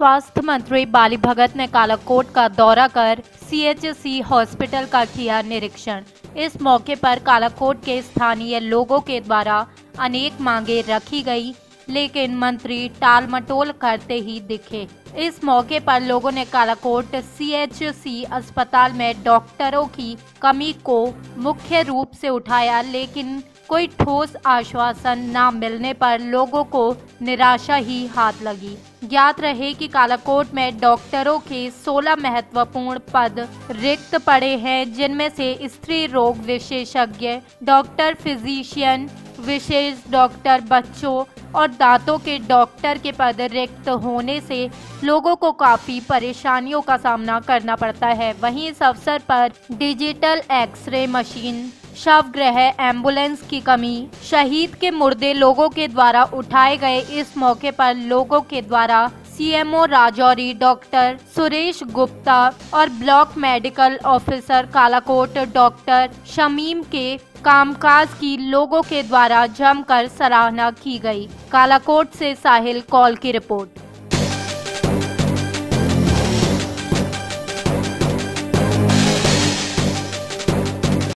स्वास्थ्य मंत्री बाली भगत ने कालाकोट का दौरा कर सीएचसी हॉस्पिटल का किया निरीक्षण। इस मौके पर कालाकोट के स्थानीय लोगों के द्वारा अनेक मांगे रखी गई, लेकिन मंत्री टाल मटोल करते ही दिखे। इस मौके पर लोगों ने कालाकोट सीएचसी अस्पताल में डॉक्टरों की कमी को मुख्य रूप से उठाया, लेकिन कोई ठोस आश्वासन न मिलने पर लोगों को निराशा ही हाथ लगी। ज्ञात रहे कि कालाकोट में डॉक्टरों के 16 महत्वपूर्ण पद रिक्त पड़े हैं, जिनमें से स्त्री रोग विशेषज्ञ, डॉक्टर फिजिशियन, विशेष डॉक्टर बच्चों और दांतों के डॉक्टर के पद रिक्त होने से लोगों को काफ़ी परेशानियों का सामना करना पड़ता है। वहीं इस अवसर पर डिजिटल एक्सरे मशीन, शव ग्रह, एंबुलेंस की कमी, शहीद के मुर्दे लोगों के द्वारा उठाए गए इस मौके पर लोगों के द्वारा सीएमओ राजौरी, डॉक्टर सुरेश गुप्ता और block medical officer Kalakot doctor Shamim के कामकाज की लोगों के द्वारा जमकर सराहना की गई। कालाकोट से साहिल, कॉल की रिपोर्ट।